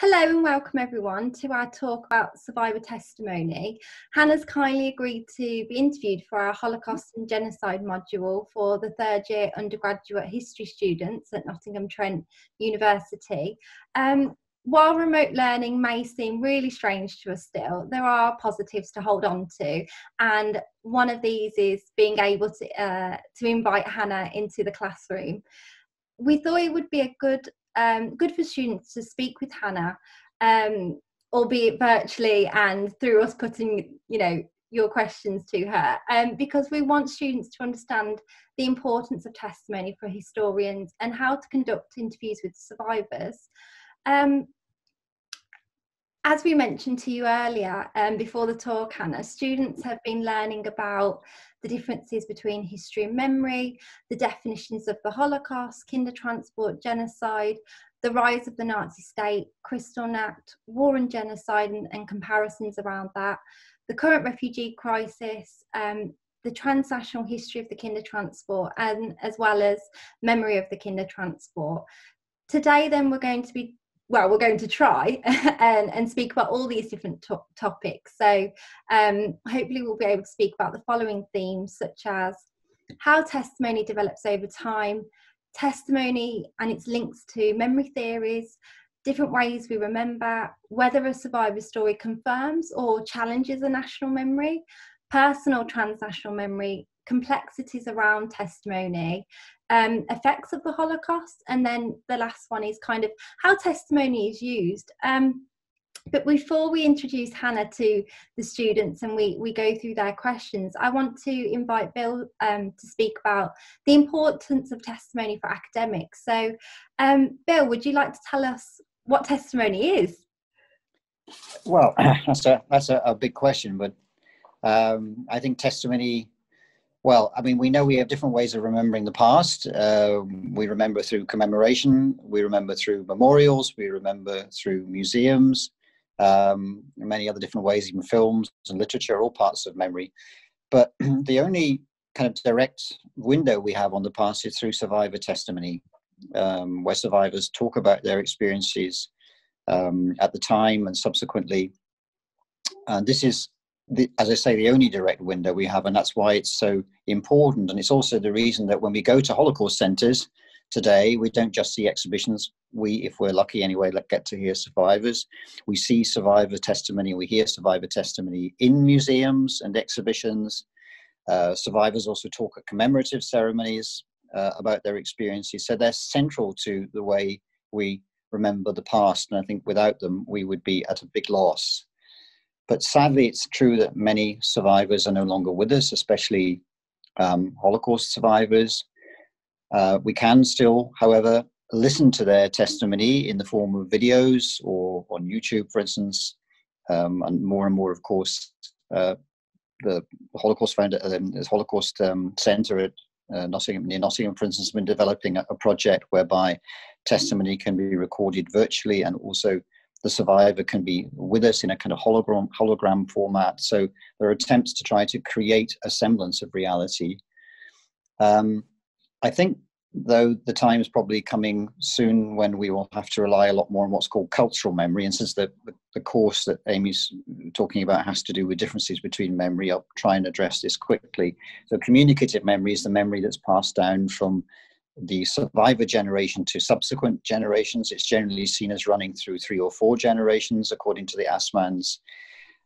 Hello and welcome everyone to our talk about survivor testimony. Hanna's kindly agreed to be interviewed for our Holocaust and Genocide module for the third year undergraduate history students at Nottingham Trent University. Um, while remote learning may seem really strange to us still, there are positives to hold on to. And one of these is being able to, uh, to invite Hanna into the classroom. We thought it would be a good um, good for students to speak with Hanna, um, albeit virtually and through us putting, you know, your questions to her, um, because we want students to understand the importance of testimony for historians and how to conduct interviews with survivors. Um, as we mentioned to you earlier um, before the talk, Hanna, students have been learning about the differences between history and memory, the definitions of the Holocaust, Kindertransport, genocide, the rise of the Nazi state, Kristallnacht, war and genocide, and, and comparisons around that, the current refugee crisis, um, the transnational history of the Kindertransport, and as well as memory of the Kindertransport. Today, then, we're going to be well, we're going to try and, and speak about all these different to- topics. So, um, hopefully, we'll be able to speak about the following themes, such as how testimony develops over time, testimony and its links to memory theories, different ways we remember, whether a survivor story confirms or challenges a national memory, personal transnational memory, complexities around testimony, um, effects of the Holocaust, and then the last one is kind of how testimony is used. Um, but before we introduce Hanna to the students and we, we go through their questions, I want to invite Bill um, to speak about the importance of testimony for academics. So, um, Bill, would you like to tell us what testimony is? Well, that's a that's a, a big question, but um, I think testimony well, I mean, we know we have different ways of remembering the past. Uh, we remember through commemoration, we remember through memorials, we remember through museums, um, many other different ways, even films and literature, all parts of memory. But the only kind of direct window we have on the past is through survivor testimony, um, where survivors talk about their experiences um, at the time and subsequently. And this is the, as I say, the only direct window we have, and that's why it's so important. And it's also the reason that when we go to Holocaust centres today, we don't just see exhibitions. We, if we're lucky anyway, get to hear survivors. We see survivor testimony, we hear survivor testimony in museums and exhibitions. Uh, survivors also talk at commemorative ceremonies uh, about their experiences. So they're central to the way we remember the past. And I think without them, we would be at a big loss. But sadly, it's true that many survivors are no longer with us, especially um, Holocaust survivors. Uh, we can still, however, listen to their testimony in the form of videos or on YouTube, for instance, um, and more and more, of course, uh, the Holocaust Founder, uh, the Holocaust um, Center at uh, Nottingham, near Nottingham, for instance, has been developing a, a, project whereby testimony can be recorded virtually and also the survivor can be with us in a kind of hologram hologram format. So there are attempts to try to create a semblance of reality. Um, I think, though, the time is probably coming soon when we will have to rely a lot more on what's called cultural memory. And since the, the course that Amy's talking about has to do with differences between memory, I'll try and address this quickly. So communicative memory is the memory that's passed down from the survivor generation to subsequent generations. It's generally seen as running through three or four generations, according to the Assmanns.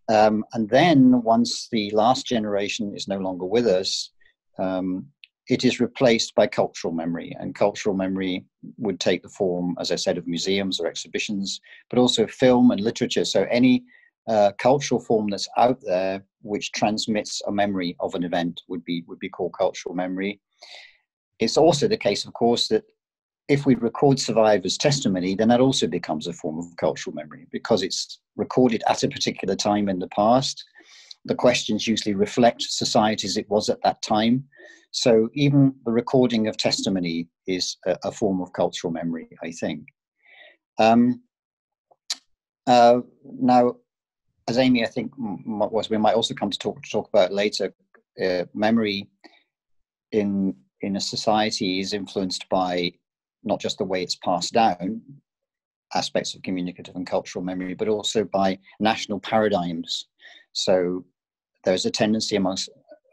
Um, and then, once the last generation is no longer with us, um, it is replaced by cultural memory. And cultural memory would take the form, as I said, of museums or exhibitions, but also film and literature. So, any uh, cultural form that's out there which transmits a memory of an event would be would be called cultural memory. It's also the case, of course, that if we record survivors' testimony, then that also becomes a form of cultural memory because it's recorded at a particular time in the past. The questions usually reflect society as it was at that time. So even the recording of testimony is a, a form of cultural memory, I think. Um, uh, now, as Amy, I think, was we might also come to talk to talk about later, uh, memory in in a society is influenced by not just the way it's passed down aspects of communicative and cultural memory, but also by national paradigms. So there's a tendency amongst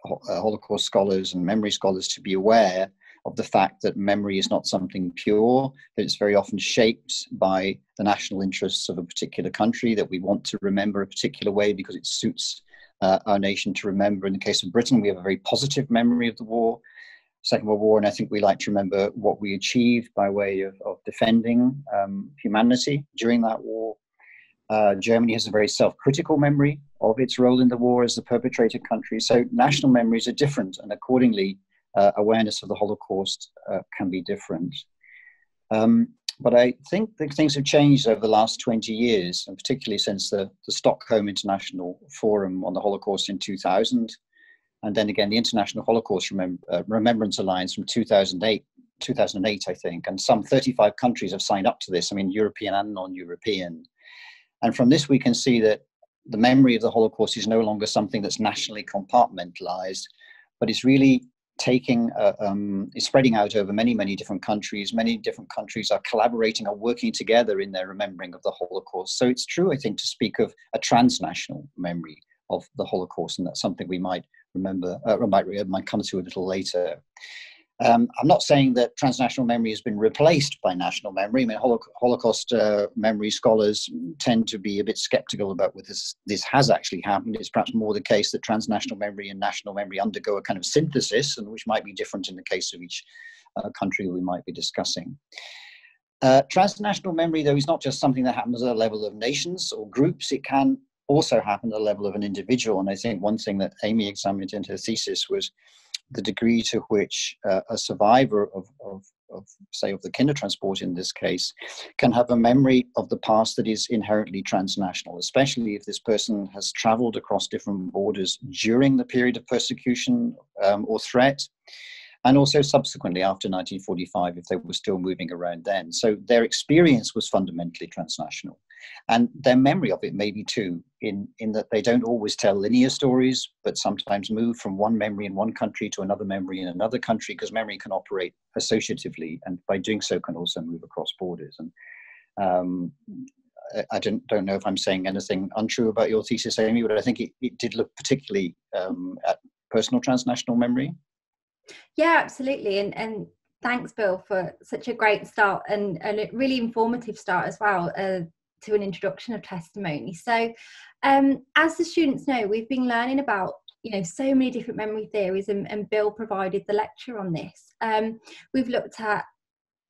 uh, Holocaust scholars and memory scholars to be aware of the fact that memory is not something pure, that it's very often shaped by the national interests of a particular country, that we want to remember a particular way because it suits uh, our nation to remember. In the case of Britain, we have a very positive memory of the war, Second World War, and I think we like to remember what we achieved by way of, of defending um, humanity during that war. Uh, Germany has a very self critical memory of its role in the war as the perpetrator country. So national memories are different, and accordingly, uh, awareness of the Holocaust uh, can be different. Um, but I think that things have changed over the last 20 years, and particularly since the, the Stockholm International Forum on the Holocaust in 2000, and then again the International Holocaust Remem- uh, Remembrance Alliance from 2008, 2008, I think, and some 35 countries have signed up to this. I mean, European and non-European. And from this, we can see that the memory of the Holocaust is no longer something that's nationally compartmentalized, but it's really taking uh, um, is spreading out over many many different countries many different countries are collaborating are working together in their remembering of the holocaust so it's true i think to speak of a transnational memory of the holocaust and that's something we might remember uh, might, might come to a little later um, I'm not saying that transnational memory has been replaced by national memory. I mean, Holocaust uh, memory scholars tend to be a bit skeptical about whether this, this has actually happened. It's perhaps more the case that transnational memory and national memory undergo a kind of synthesis, and which might be different in the case of each uh, country we might be discussing. Uh, transnational memory, though, is not just something that happens at the level of nations or groups. It can also happen at the level of an individual. And I think one thing that Amy examined in her thesis was the degree to which uh, a survivor of, of, of, say, of the Kindertransport in this case, can have a memory of the past that is inherently transnational, especially if this person has traveled across different borders during the period of persecution um, or threat and also subsequently after 1945 if they were still moving around then. So their experience was fundamentally transnational. And their memory of it maybe too, in, in that they don't always tell linear stories, but sometimes move from one memory in one country to another memory in another country, because memory can operate associatively, and by doing so can also move across borders. And um, I don't, don't know if I'm saying anything untrue about your thesis, Amy, but I think it, it did look particularly um, at personal transnational memory. Yeah, absolutely. And and thanks, Bill, for such a great start and, and a really informative start as well uh, to an introduction of testimony. So, um, as the students know, we've been learning about you know so many different memory theories, and, and Bill provided the lecture on this. Um, we've looked at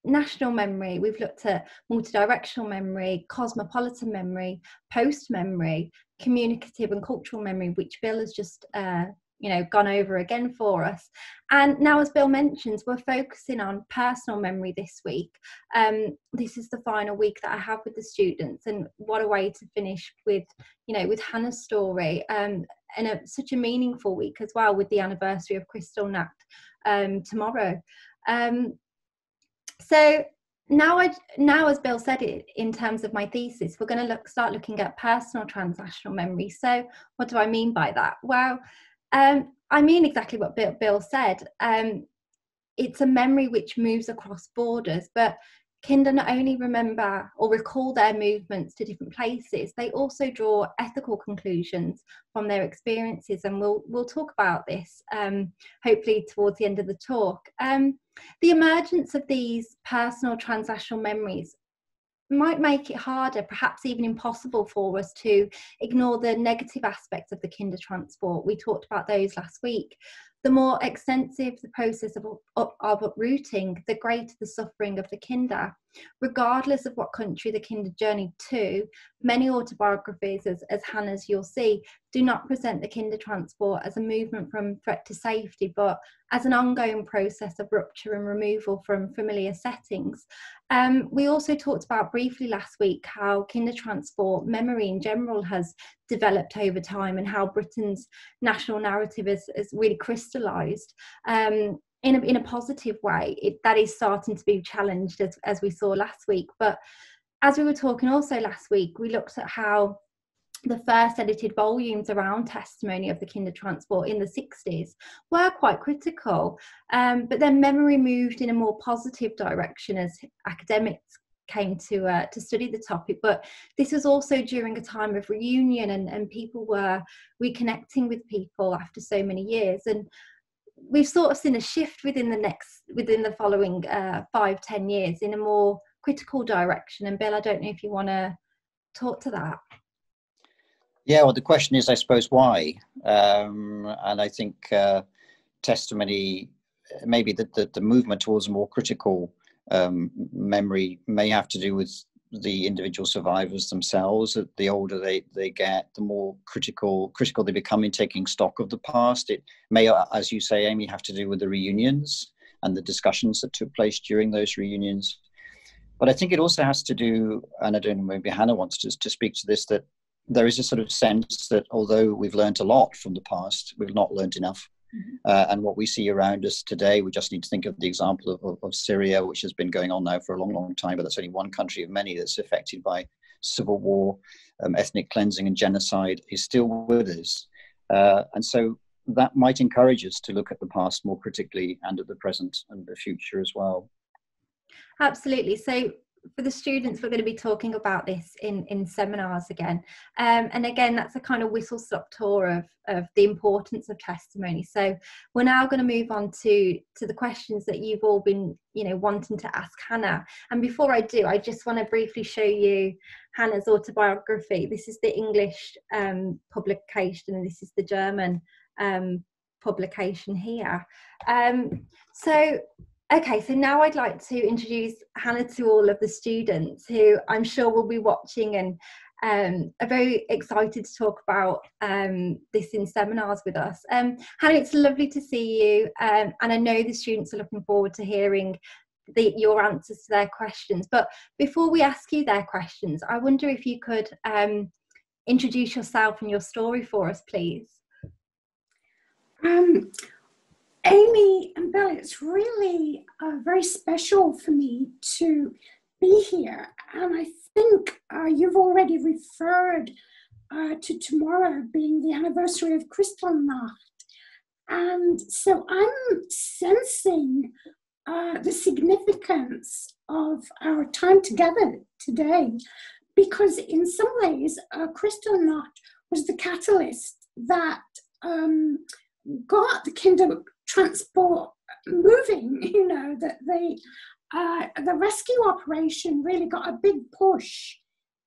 national memory, we've looked at multidirectional memory, cosmopolitan memory, post memory, communicative and cultural memory, which Bill has just uh, you know gone over again for us and now as bill mentions we're focusing on personal memory this week um, this is the final week that i have with the students and what a way to finish with you know with hannah's story um, and a, such a meaningful week as well with the anniversary of Kristallnacht um, tomorrow um, so now I now as Bill said it in terms of my thesis, we're going to look start looking at personal transnational memory. So what do I mean by that? Well, um, I mean exactly what Bill, Bill said. Um, it's a memory which moves across borders, but Kinder not only remember or recall their movements to different places, they also draw ethical conclusions from their experiences, and we'll we'll talk about this um, hopefully towards the end of the talk. Um, the emergence of these personal transnational memories might make it harder, perhaps even impossible for us to ignore the negative aspects of the kinder transport. We talked about those last week. The more extensive the process of, of, of uprooting, the greater the suffering of the kinder. Regardless of what country the kinder journeyed to, many autobiographies, as, as Hanna's you'll see, do not present the kinder transport as a movement from threat to safety, but as an ongoing process of rupture and removal from familiar settings. Um, we also talked about briefly last week how kinder transport memory in general has developed over time and how Britain's national narrative is, really crystallised. Um, in a, in a positive way, it, that is starting to be challenged as, as we saw last week. But as we were talking also last week, we looked at how the first edited volumes around testimony of the kinder transport in the 60s were quite critical um, but then memory moved in a more positive direction as academics came to uh, to study the topic. But this was also during a time of reunion, and, and people were reconnecting with people after so many years. And we've sort of seen a shift within the next within the following uh, five ten years in a more critical direction. And Bill, I don't know if you want to talk to that. Yeah, well, the question is, I suppose, why? Um, and I think uh, testimony, maybe the, the, the, movement towards a more critical um, memory may have to do with the individual survivors themselves. The older they, they get, the more critical critical they become in taking stock of the past. It may, as you say, Amy, have to do with the reunions and the discussions that took place during those reunions. But I think it also has to do, and I don't know, maybe Hanna wants to, to speak to this, that there is a sort of sense that although we've learned a lot from the past, we've not learned enough. Mm-hmm. Uh, and what we see around us today, we just need to think of the example of, of, of, Syria, which has been going on now for a long, long time, but that's only one country of many that's affected by civil war, um, ethnic cleansing, and genocide, is still with us. Uh, and so that might encourage us to look at the past more critically and at the present and the future as well. Absolutely. So for the students, we're going to be talking about this in, in seminars again. Um, and again, that's a kind of whistle stop tour of, of the importance of testimony. So we're now going to move on to, to the questions that you've all been, you know, wanting to ask Hanna. And before I do, I just want to briefly show you Hanna's autobiography. This is the English um, publication and this is the German um, publication here. Um, so Okay, so now I'd like to introduce Hanna to all of the students who I'm sure will be watching and um, are very excited to talk about um, this in seminars with us. Um, Hanna, it's lovely to see you, um, and I know the students are looking forward to hearing the, your answers to their questions. But before we ask you their questions, I wonder if you could um, introduce yourself and your story for us, please. Um, Amy and Bill, it's really uh, very special for me to be here. And I think uh, you've already referred uh, to tomorrow being the anniversary of Kristallnacht. And so I'm sensing uh, the significance of our time together today because, in some ways, uh, Kristallnacht was the catalyst that um, got the Kinder transport moving, you know, that they, uh, the rescue operation really got a big push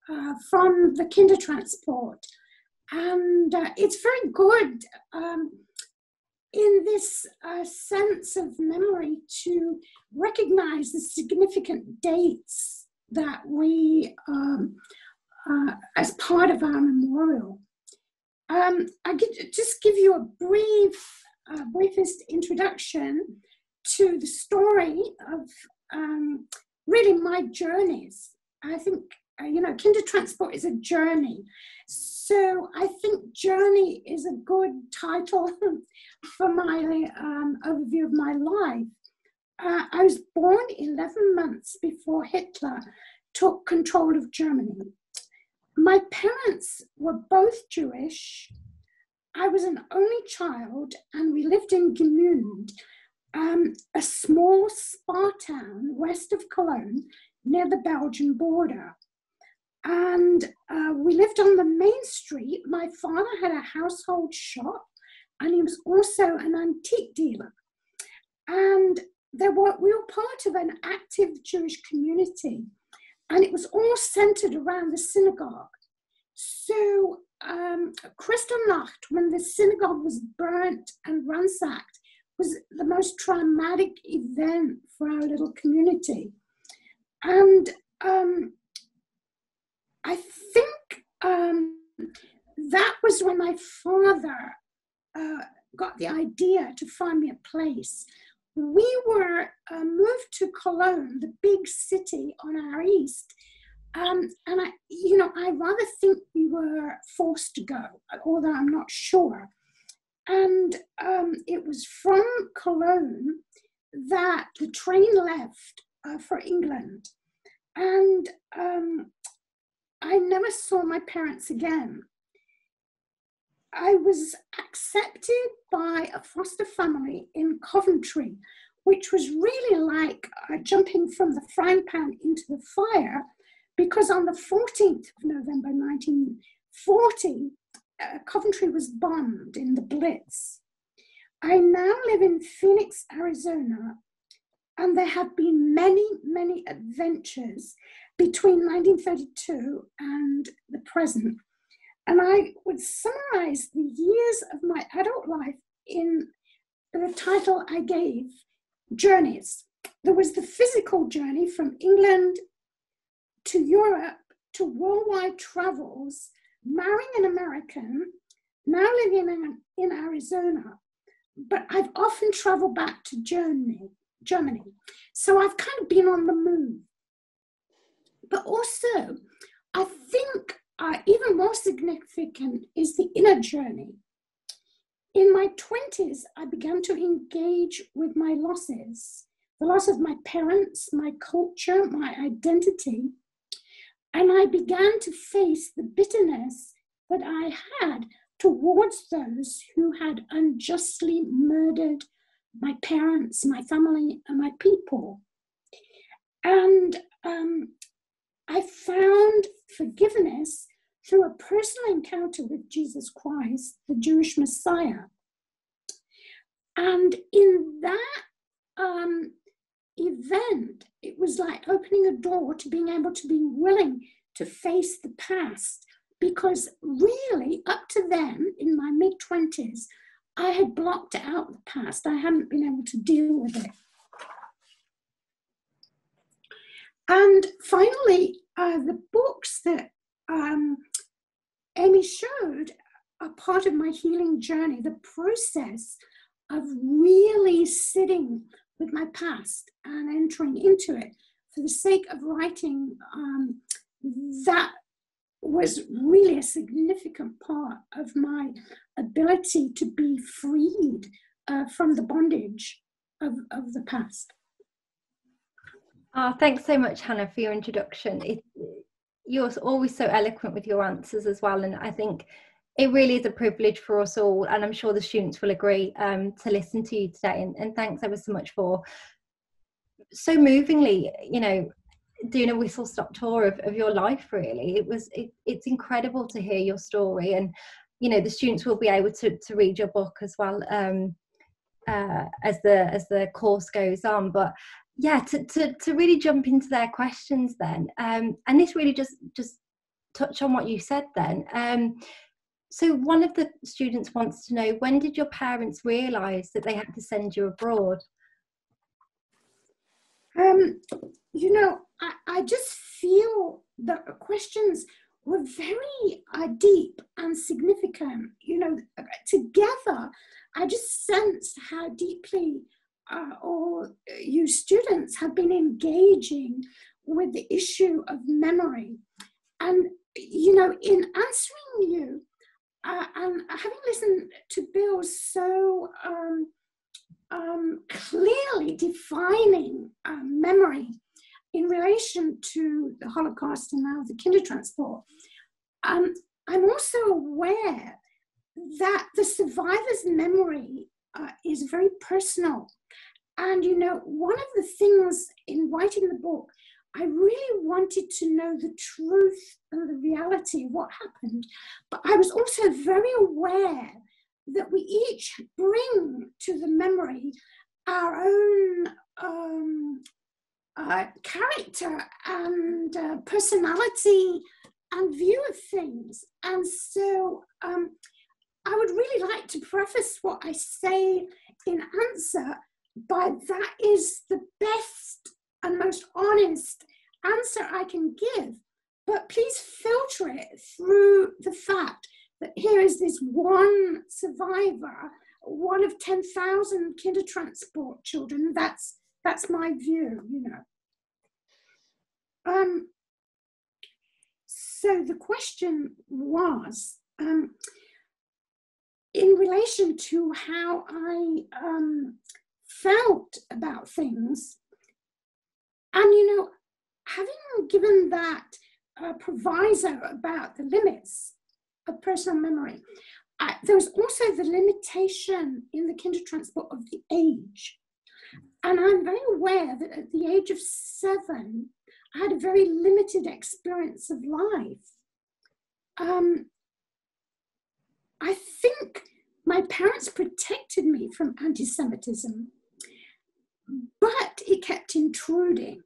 uh, from the kinder transport. And uh, it's very good um, in this uh, sense of memory to recognize the significant dates that we, um, uh, as part of our memorial. Um, I could just give you a brief uh, briefest introduction to the story of um, really my journeys. I think, uh, you know, Kinder Transport is a journey. So I think journey is a good title for my um, overview of my life. Uh, I was born 11 months before Hitler took control of Germany. My parents were both Jewish I was an only child, and we lived in Gemünd, um, a small spa town west of Cologne near the Belgian border. And uh, we lived on the main street. My father had a household shop, and he was also an antique dealer. And there were, we were part of an active Jewish community, and it was all centered around the synagogue. So um, Kristallnacht, when the synagogue was burnt and ransacked, was the most traumatic event for our little community. And um, I think um, that was when my father uh, got the idea to find me a place. We were uh, moved to Cologne, the big city on our east, um, and I, you know, I rather think we were forced to go, although I'm not sure. And um, it was from Cologne that the train left uh, for England. And um, I never saw my parents again. I was accepted by a foster family in Coventry, which was really like uh, jumping from the frying pan into the fire, because on the 14th of November 1940, uh, Coventry was bombed in the Blitz. I now live in Phoenix, Arizona, and there have been many, many adventures between 1932 and the present. And I would summarize the years of my adult life in the title I gave Journeys. There was the physical journey from England to Europe to worldwide travels, marrying an American, now living in, in Arizona. But I've often traveled back to Germany, Germany. So I've kind of been on the move. But also, I think uh, even more significant is the inner journey. In my 20s, I began to engage with my losses the loss of my parents, my culture, my identity. And I began to face the bitterness that I had towards those who had unjustly murdered my parents, my family, and my people. And um, I found forgiveness through a personal encounter with Jesus Christ, the Jewish Messiah. And in that um, event, it was like opening a door to being able to be willing to face the past. Because really, up to then, in my mid 20s, I had blocked out the past. I hadn't been able to deal with it. And finally, uh, the books that um, Amy showed are part of my healing journey, the process of really sitting with my past and entering into it for the sake of writing um, that was really a significant part of my ability to be freed uh, from the bondage of, of the past. Oh, thanks so much, Hanna, for your introduction. It, you're always so eloquent with your answers as well, and I think it really is a privilege for us all, and I'm sure the students will agree um, to listen to you today. And, and thanks ever so much for so movingly, you know, doing a whistle stop tour of, of your life. Really, it was it, it's incredible to hear your story, and you know, the students will be able to to read your book as well. Um, uh, as the as the course goes on but yeah to, to to really jump into their questions then um and this really just just touch on what you said then um so one of the students wants to know when did your parents realize that they had to send you abroad um you know i, I just feel the questions were very uh, deep and significant you know together i just sensed how deeply uh, or you students have been engaging with the issue of memory. And, you know, in answering you, uh, and having listened to Bill so um, um, clearly defining uh, memory in relation to the Holocaust and now the Kindertransport, um, I'm also aware that the survivor's memory uh, is very personal. And you know, one of the things in writing the book, I really wanted to know the truth and the reality of what happened. But I was also very aware that we each bring to the memory our own um, uh, character and uh, personality and view of things. And so um, I would really like to preface what I say in answer but that is the best and most honest answer I can give. But please filter it through the fact that here is this one survivor, one of 10,000 Kindertransport children. That's, that's my view, you know. Um, so the question was, um, in relation to how I um, felt about things. And, you know, having given that uh, proviso about the limits of personal memory, uh, there was also the limitation in the Kindertransport of the age. And I'm very aware that at the age of seven, I had a very limited experience of life. Um, I think my parents protected me from anti Semitism, but it kept intruding.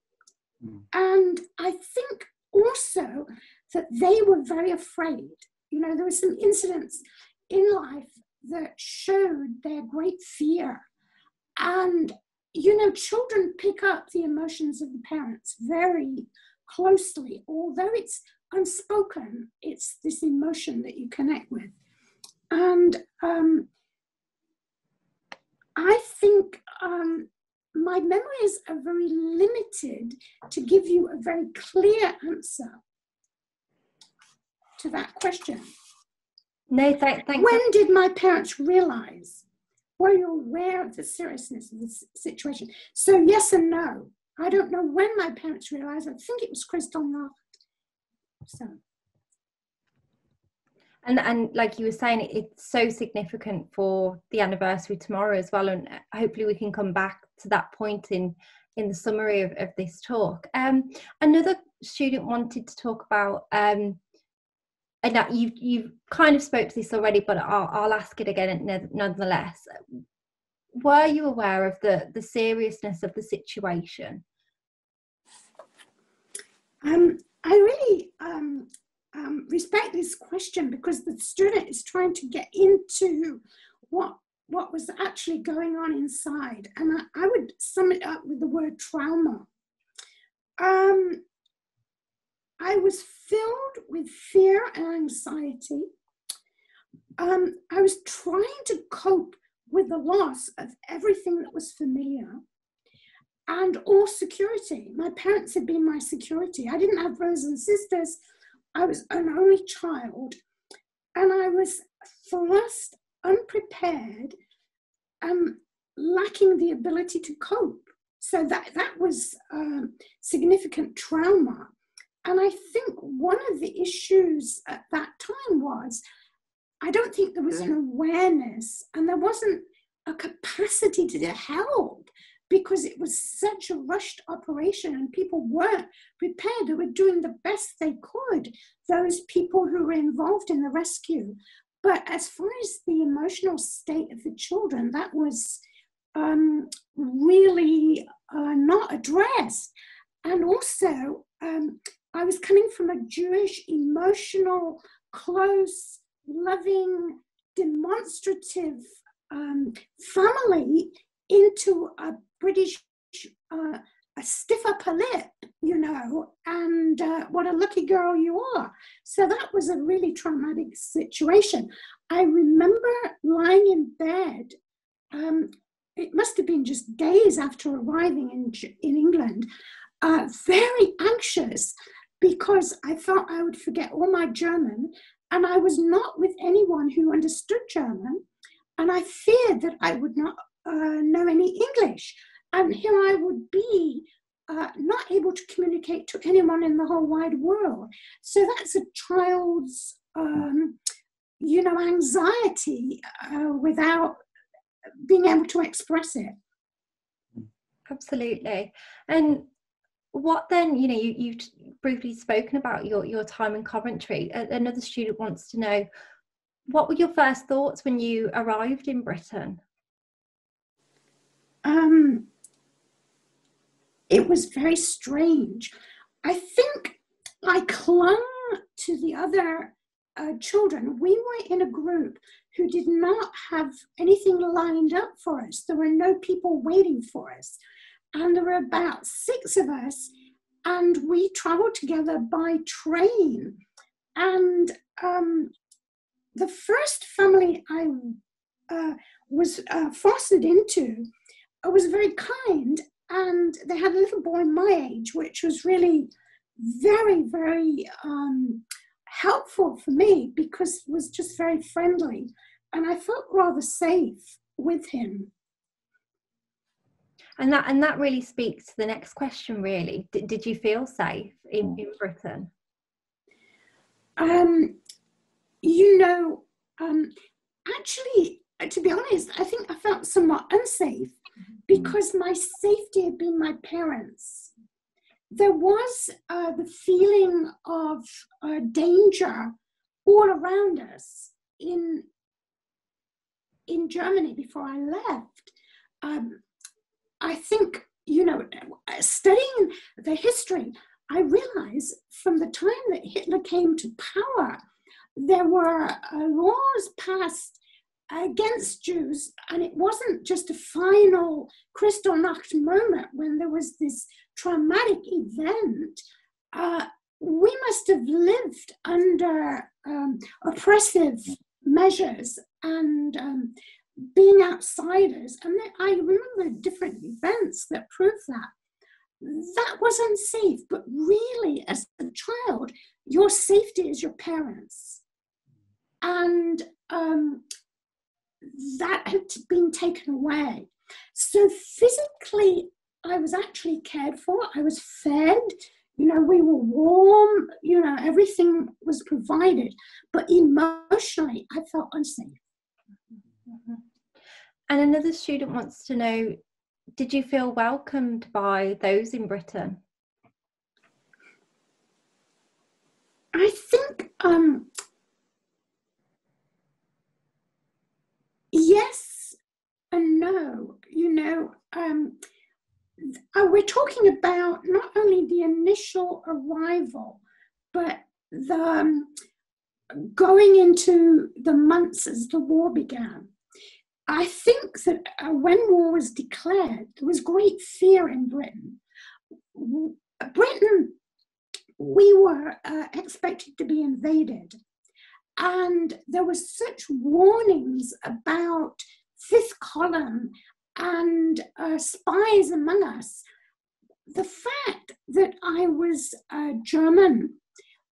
Mm. And I think also that they were very afraid. You know, there were some incidents in life that showed their great fear. And, you know, children pick up the emotions of the parents very closely, although it's unspoken, it's this emotion that you connect with. And um, I think um, my memories are very limited to give you a very clear answer to that question. No, thank, thank When you. did my parents realize? Were you aware of the seriousness of the situation? So, yes and no. I don't know when my parents realized. I think it was Kristallnacht. So. And, and like you were saying, it's so significant for the anniversary tomorrow as well. And hopefully we can come back to that point in, in the summary of, of this talk. Um, another student wanted to talk about um, and that you you've kind of spoke to this already, but I'll, I'll ask it again nonetheless. Were you aware of the the seriousness of the situation? Um, I really um, respect this question because the student is trying to get into what what was actually going on inside, and I, I would sum it up with the word trauma. Um, I was filled with fear and anxiety. Um, I was trying to cope with the loss of everything that was familiar and all security. My parents had been my security. I didn't have brothers and sisters. I was an only child. And I was thrust unprepared and lacking the ability to cope. So that, that was um, significant trauma. And I think one of the issues at that time was I don't think there was an awareness and there wasn't a capacity to help because it was such a rushed operation and people weren't prepared. They were doing the best they could, those people who were involved in the rescue. But as far as the emotional state of the children, that was um, really uh, not addressed. And also, um, I was coming from a Jewish, emotional, close, loving, demonstrative um, family into a British, uh, a stiff upper lip, you know, and uh, what a lucky girl you are. So that was a really traumatic situation. I remember lying in bed. Um, it must have been just days after arriving in, in England, uh, very anxious because I thought I would forget all my German and I was not with anyone who understood German and I feared that I would not uh, know any English. And here I would be uh, not able to communicate to anyone in the whole wide world. So that's a child's, um, you know, anxiety uh, without being able to express it. Absolutely. And what then you know you, you've briefly spoken about your, your time in coventry another student wants to know what were your first thoughts when you arrived in britain um, it was very strange. I think i clung to the other uh, children. We were in a group who did not have anything lined up for us. There were no people waiting for us. And there were about six of us, and we traveled together by train. And um, the first family I uh, was uh, fostered into uh, was very kind, and they had a little boy my age, which was really very, very um, helpful for me because it was just very friendly, and I felt rather safe with him. And that and that really speaks to the next question really. Did, did you feel safe in, mm. in britain? Um you know um actually to be honest i think i felt somewhat unsafe because my safety had been my parents. There was uh, the feeling of uh, danger all around us in in Germany before I left. Um, I think you know, studying the history, I realized from the time that Hitler came to power, there were uh, laws passed against Jews, and it wasn't just a final Kristallnacht moment when there was this traumatic event. Uh, we must have lived under um, oppressive measures and um, being outsiders. And I remember different events that prove that. That was unsafe, but really, as a child, your safety is your parents. And um, that had been taken away. So physically, I was actually cared for, I was fed, you know, we were warm, you know, everything was provided, but emotionally, I felt unsafe. Mm-hmm. And another student wants to know Did you feel welcomed by those in Britain? I think um, yes and no. You know, um, uh, we're talking about not only the initial arrival, but the um, going into the months as the war began. I think that uh, when war was declared, there was great fear in Britain. Britain, we were uh, expected to be invaded. And there were such warnings about fifth column and uh, spies among us. The fact that I was uh, German,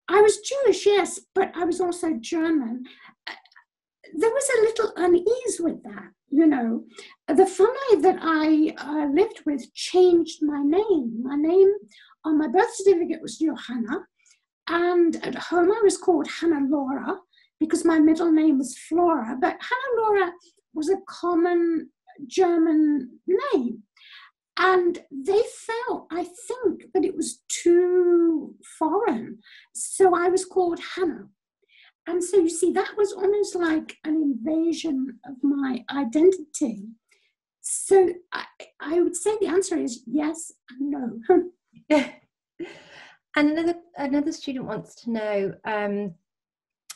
I was Jewish, yes, but I was also German. Uh, there was a little unease with that, you know. The family that I uh, lived with changed my name. My name on my birth certificate was Johanna, and at home I was called Hannelore because my middle name was Flora, but Hannelore was a common German name. And they felt, I think, that it was too foreign. So I was called Hannah. And so you see, that was almost like an invasion of my identity. So I, I would say the answer is yes and no. and another another student wants to know um,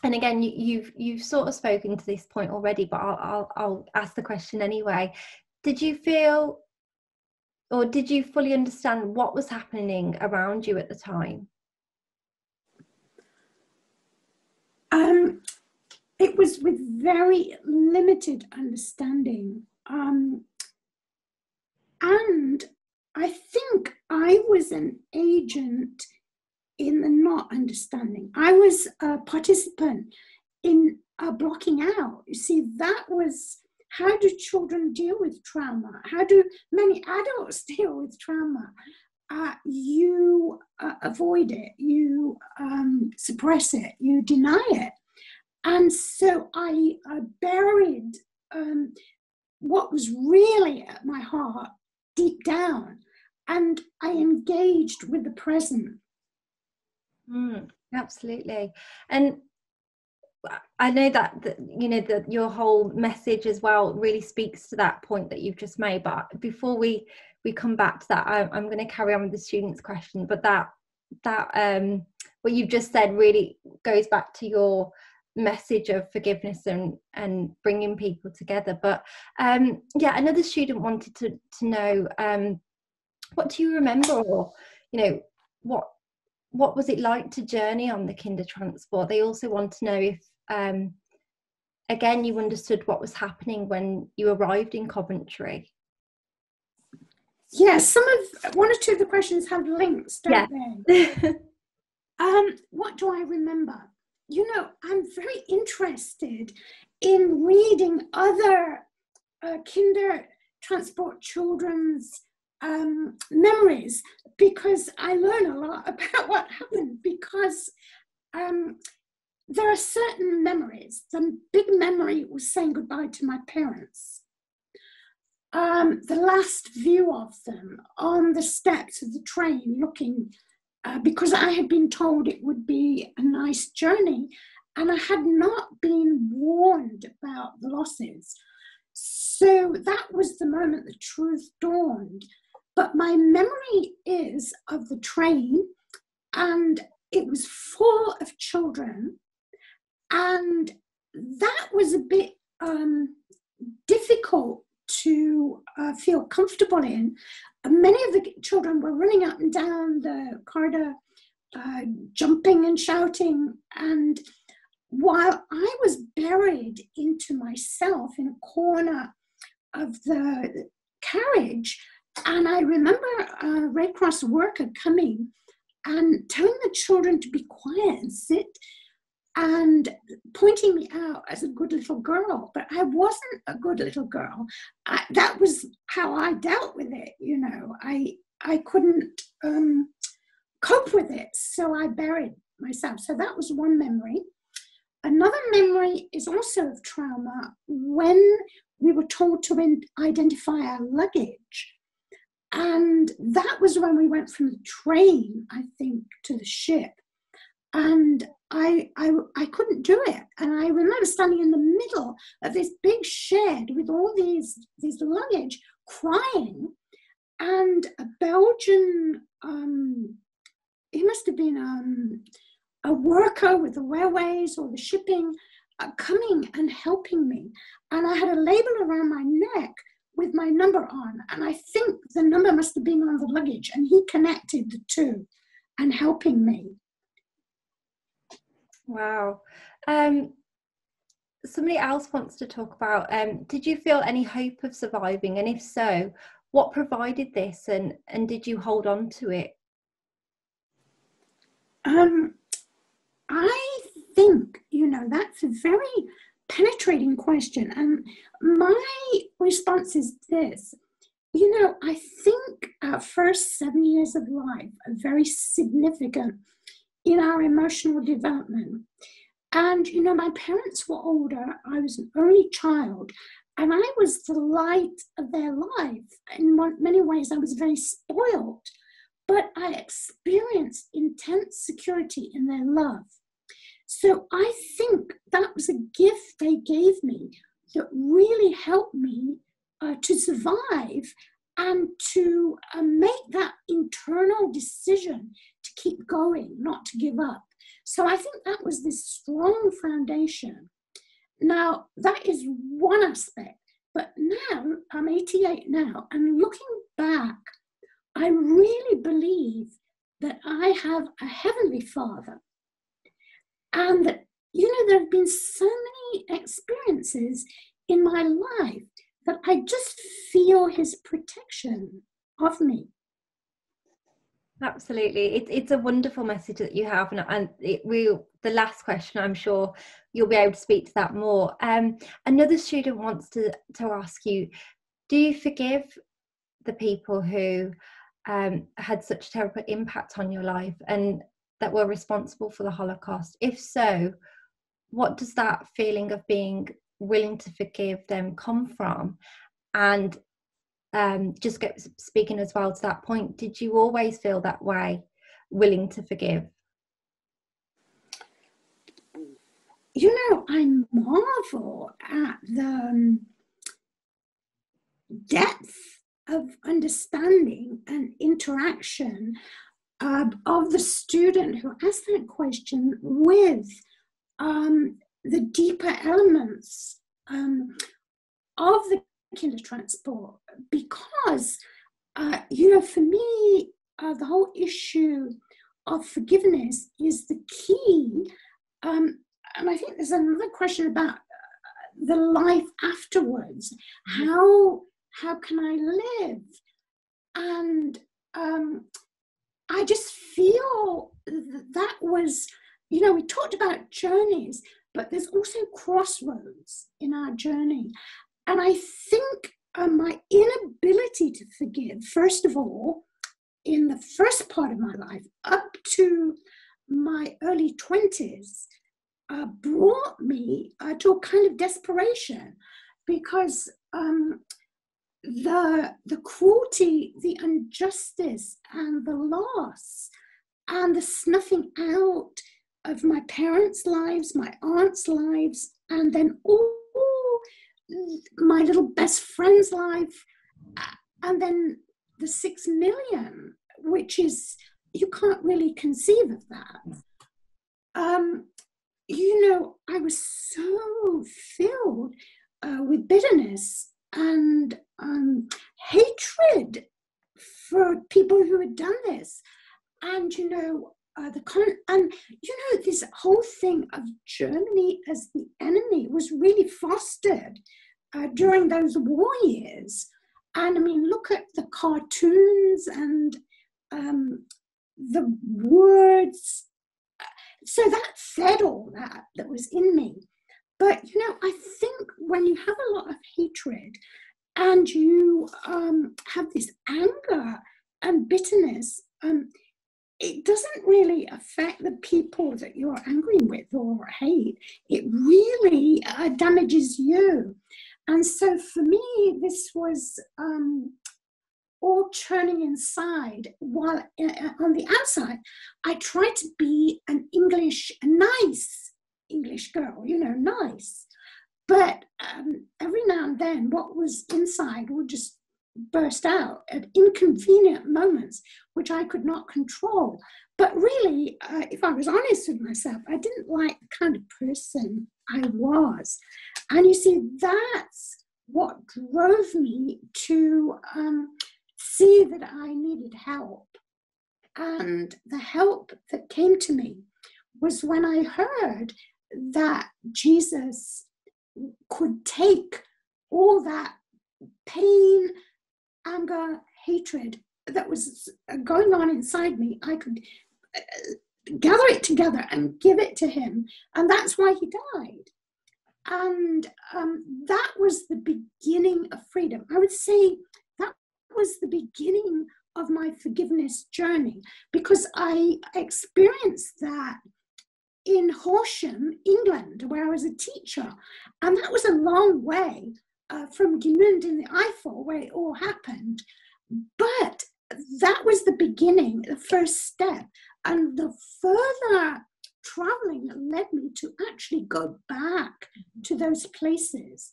and again you, you've you've sort of spoken to this point already but I'll, I'll i'll ask the question anyway. Did you feel or did you fully understand what was happening around you at the time? Um it was with very limited understanding. Um and i think i was an agent in the not understanding. I was a participant in uh, blocking out. You see, that was how do children deal with trauma? How do many adults deal with trauma? Uh, you uh, avoid it, you um, suppress it, you deny it. And so I buried um, what was really at my heart deep down, and I engaged with the present Mm, absolutely. And I know that, that you know that your whole message as well really speaks to that point that you've just made. But before we we come back to that, I, I'm going to carry on with the students' question. But that that um, what you've just said really goes back to your message of forgiveness and and bringing people together. But um, yeah, another student wanted to to know um, what do you remember, or you know what what was it like to journey on the kinder transport They also want to know if, um, again, you understood what was happening when you arrived in Coventry. Yes, some of one or two of the questions have links, don't yeah. they? um, what do I remember? You know, I'm very interested in reading other uh, kinder transport children's um, memories because I learn a lot about what happened because um, there are certain memories. The big memory was saying goodbye to my parents. um, the last view of them on the steps of the train, looking uh, because I had been told it would be a nice journey, and I had not been warned about the losses. So that was the moment the truth dawned. But my memory is of the train, and it was full of children, and that was a bit um, difficult to uh, feel comfortable in. many of the children were running up and down the corridor, uh, jumping and shouting. And while I was buried into myself in a corner of the carriage, and I remember a Red Cross worker coming and telling the children to be quiet and sit and pointing me out as a good little girl, but I wasn't a good little girl. I, that was how I dealt with it. You know, I I couldn't um, cope with it, so I buried myself. So that was one memory. Another memory is also of trauma when we were told to identify our luggage. And that was when we went from the train, I think, to the ship and I, I, I couldn't do it. And I remember standing in the middle of this big shed with all these, these luggage, crying. And a Belgian, um, he must have been um, a worker with the railways or the shipping, uh, coming and helping me. And I had a label around my neck with my number on. And I think the number must have been on the luggage. And he connected the two and helping me. Wow. Um, somebody else wants to talk about um, did you feel any hope of surviving? And if so, what provided this and, and did you hold on to it? Um, I think, you know, that's a very penetrating question. And my response is this you know, I think our first seven years of life are very significant in our emotional development. And, you know, my parents were older, I was an only child, and I was the light of their life. In many ways, I was very spoiled, but I experienced intense security in their love. So I think that was a gift they gave me that really helped me uh, to survive and to uh, make that internal decision to keep going, not to give up. So I think that was this strong foundation. Now, that is one aspect, but now I'm 88 now, and looking back, I really believe that I have a heavenly father, and you know, there have been so many experiences in my life that I just feel his protection of me. Absolutely, it, it's a wonderful message that you have, and, and it. The last question, I'm sure you'll be able to speak to that more. Um, another student wants to to ask you: Do you forgive the people who um, had such a terrible impact on your life and that were responsible for the Holocaust? If so, what does that feeling of being willing to forgive them come from? And um, just get, speaking as well to that point, did you always feel that way, willing to forgive? You know, I marvel at the um, depth of understanding and interaction uh, of the student who asked that question with um, the deeper elements um, of the Kindertransport because, uh, you know, for me, uh, the whole issue of forgiveness is the key. Um, and I think there's another question about uh, the life afterwards. How how can I live? And um, I just feel that was, you know, we talked about journeys, but there's also crossroads in our journey. And I think um, my inability to forgive, first of all, in the first part of my life, up to my early 20s, uh, brought me uh, to a kind of desperation because um, the the cruelty, the injustice, and the loss, and the snuffing out of my parents' lives, my aunt's lives, and then all my little best friend's life, and then the six million, which is you can't really conceive of that. Um, you know, I was so filled uh, with bitterness and um, hatred for people who had done this. And, you know, uh, the con- and you know this whole thing of Germany as the enemy was really fostered uh, during those war years. And I mean, look at the cartoons and um, the words. So that fed all that that was in me. But you know, I think when you have a lot of hatred and you um, have this anger and bitterness, um, it doesn't really affect the people that you're angry with or hate. It really uh, damages you. And so for me, this was um, all churning inside while uh, on the outside, I tried to be an English, nice English girl, you know, nice. But um, every now and then, what was inside would just burst out at inconvenient moments, which I could not control. But really, uh, if I was honest with myself, I didn't like the kind of person I was. And you see, that's what drove me to um, see that I needed help. And the help that came to me was when I heard that Jesus could take all that pain, anger, hatred that was going on inside me, I could uh, gather it together and give it to him. And that's why he died. And um, that was the beginning of freedom. I would say that was the beginning of my forgiveness journey because I experienced that in Horsham, England, where I was a teacher. And that was a long way uh, from Gemünd in the Eifel, where it all happened. But that was the beginning, the first step. And the further traveling led me to actually go back to those places.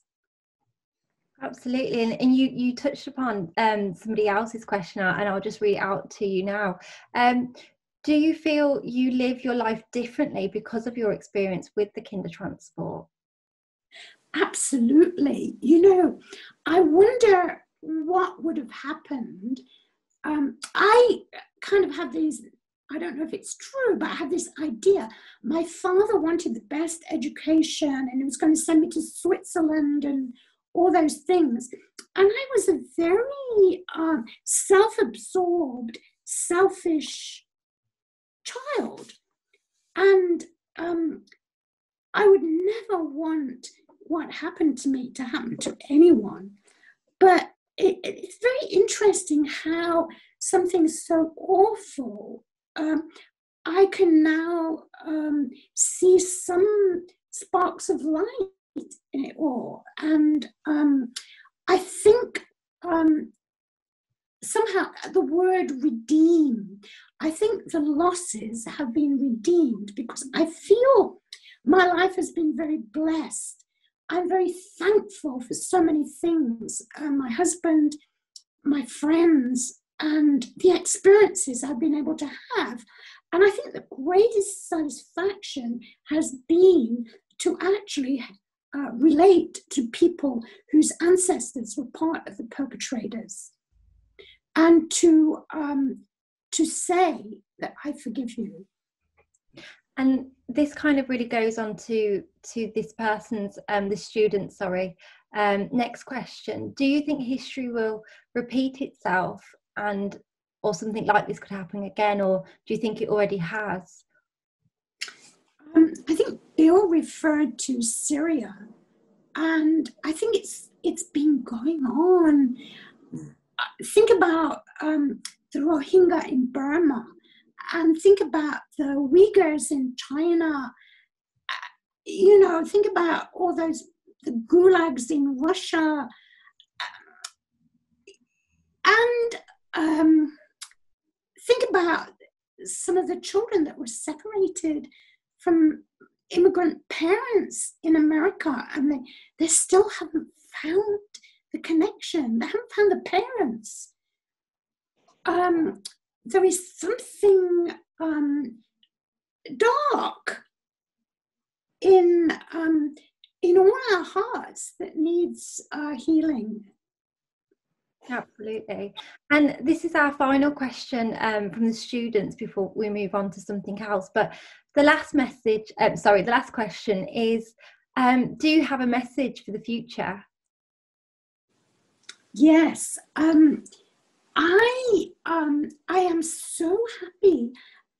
Absolutely, and, and you you touched upon um, somebody else's question, and I'll just read it out to you now. Um, do you feel you live your life differently because of your experience with the Kindertransport? Absolutely. You know, I wonder what would have happened. Um, I kind of had these, I don't know if it's true, but I had this idea. My father wanted the best education and he was going to send me to Switzerland and all those things. And I was a very um, self absorbed, selfish child. And um, I would never want what happened to me to happen to anyone. But it, it's very interesting how something so awful, um, I can now um, see some sparks of light in it all. And um, I think um, somehow the word redeem, I think the losses have been redeemed because I feel my life has been very blessed. I'm very thankful for so many things uh, my husband, my friends, and the experiences I've been able to have. And I think the greatest satisfaction has been to actually uh, relate to people whose ancestors were part of the perpetrators and to um, to say that I forgive you. And this kind of really goes on to to this person's um, the student sorry um, next question. Do you think history will repeat itself and or something like this could happen again, or do you think it already has? Um, I think they all referred to Syria, and I think it's it's been going on think about um, the Rohingya in Burma and think about the Uyghurs in China. You know, think about all those the gulags in Russia. and um, think about some of the children that were separated from immigrant parents in America, and they, they still haven't found the connection. They haven't found the parents. Um, there is something um, dark in um, in all our hearts that needs uh, healing. Absolutely. And this is our final question um, from the students before we move on to something else. But the last message, um, sorry, the last question is um, Do you have a message for the future? Yes. Um, I, um, I am so happy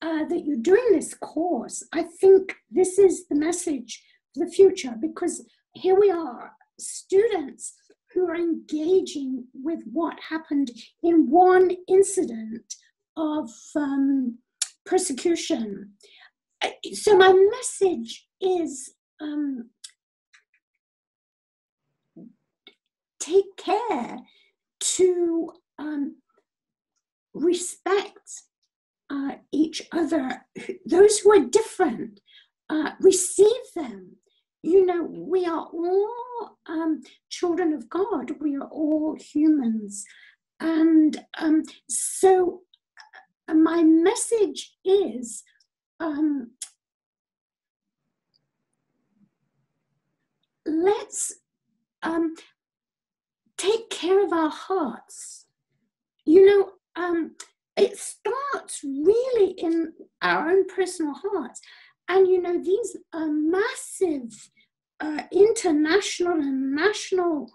uh, that you're doing this course. I think this is the message for the future because here we are, students who are engaging with what happened in one incident of um, persecution. So, my message is um, take care to um, respect uh, each other, those who are different, uh, receive them. You know, we are all um, children of God, we are all humans. And um, so, uh, my message is um, let's um, take care of our hearts. You know, um, it starts really in our own personal hearts. And you know, these are massive uh, international and national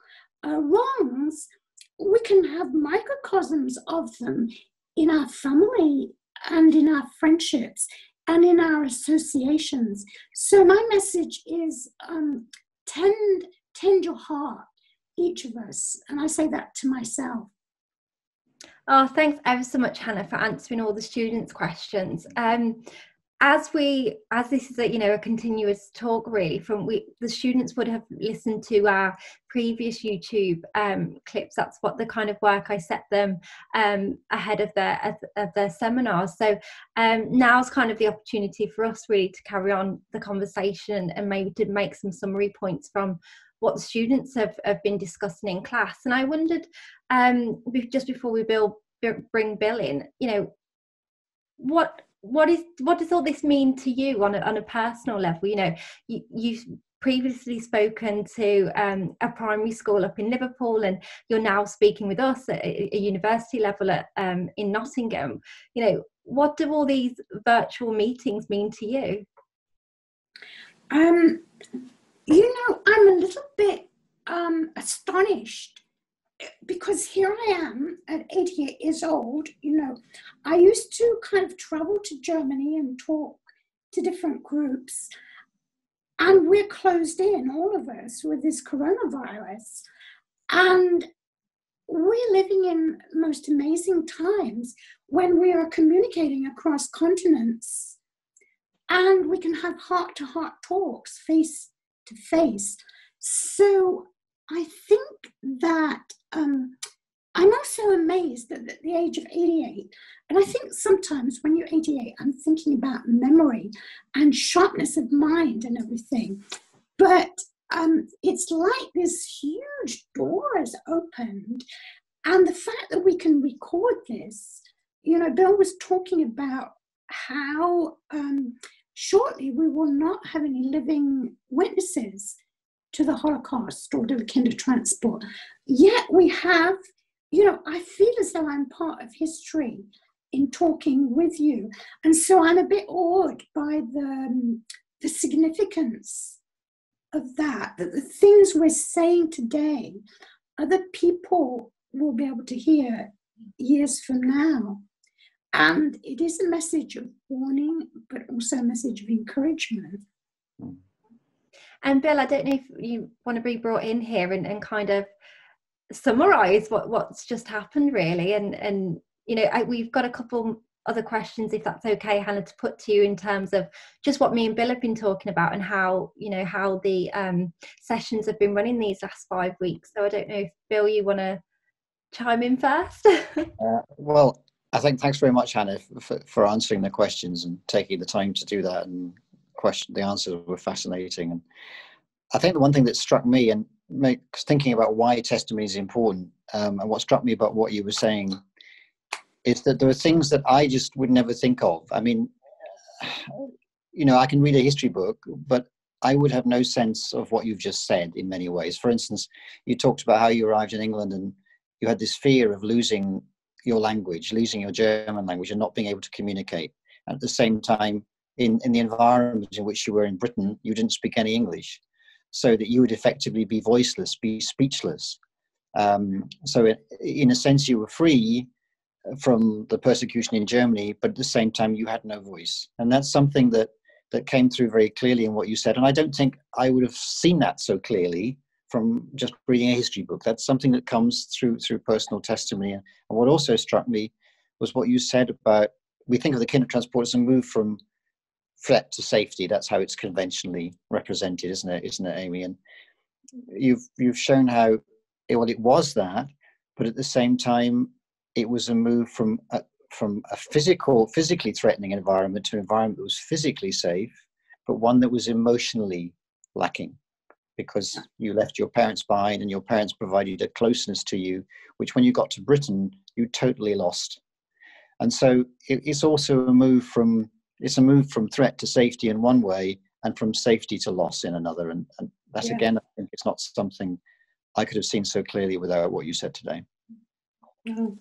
uh, wrongs, we can have microcosms of them in our family and in our friendships and in our associations. So my message is um, tend tend your heart, each of us, and I say that to myself. Oh, thanks ever so much, Hanna, for answering all the students' questions. Um, as we, as this is a you know a continuous talk, really, from we the students would have listened to our previous YouTube um, clips. That's what the kind of work I set them um, ahead of their of their seminars. So um, now's kind of the opportunity for us really to carry on the conversation and maybe to make some summary points from what students have, have been discussing in class. And I wondered, um, just before we Bill, bring Bill in, you know, what what is what does all this mean to you on a, on a personal level? You know, you, you've previously spoken to um, a primary school up in Liverpool, and you're now speaking with us at a, a university level at, um, in Nottingham. You know, what do all these virtual meetings mean to you? Um, you know, I'm a little bit um, astonished because here I am at 88 years old. You know, I used to kind of travel to Germany and talk to different groups, and we're closed in, all of us, with this coronavirus. And we're living in most amazing times when we are communicating across continents and we can have heart to heart talks face to face. So I think that um, I'm also amazed that at the age of 88, and I think sometimes when you're 88, I'm thinking about memory and sharpness of mind and everything. But um, it's like this huge door has opened, and the fact that we can record this, you know, Bill was talking about how um, shortly we will not have any living witnesses to the Holocaust or to the Kindertransport. Yet we have, you know, I feel as though I'm part of history in talking with you. And so I'm a bit awed by the, um, the significance of that, that the things we're saying today, other people will be able to hear years from now. And it is a message of warning, but also a message of encouragement. And Bill, I don't know if you want to be brought in here and, and kind of summarize what, what's just happened, really. And, and you know, I, we've got a couple other questions, if that's okay, Hanna, to put to you in terms of just what me and Bill have been talking about and how, you know, how the um, sessions have been running these last five weeks. So I don't know if, Bill, you want to chime in first? uh, well, I think thanks very much, Hanna, for, for answering the questions and taking the time to do that. And question, the answers were fascinating. And I think the one thing that struck me and thinking about why testimony is important, um, and what struck me about what you were saying, is that there are things that I just would never think of. I mean, you know, I can read a history book, but I would have no sense of what you've just said in many ways. For instance, you talked about how you arrived in England and you had this fear of losing your language, losing your German language, and not being able to communicate. And at the same time, in, in the environment in which you were in Britain, you didn't speak any English, so that you would effectively be voiceless, be speechless. Um, so, it, in a sense, you were free from the persecution in Germany, but at the same time, you had no voice. And that's something that that came through very clearly in what you said. And I don't think I would have seen that so clearly from just reading a history book. That's something that comes through through personal testimony. And what also struck me was what you said about we think of the Kindertransport as a move from threat to safety. That's how it's conventionally represented, isn't it? Isn't it, Amy? And you've you've shown how it, well it was that, but at the same time, it was a move from a, from a physical, physically threatening environment to an environment that was physically safe, but one that was emotionally lacking because you left your parents behind and your parents provided a closeness to you, which when you got to Britain, you totally lost. And so it, it's also a move from it's a move from threat to safety in one way and from safety to loss in another. And, and that yeah. again, I think it's not something I could have seen so clearly without what you said today. Mm-hmm.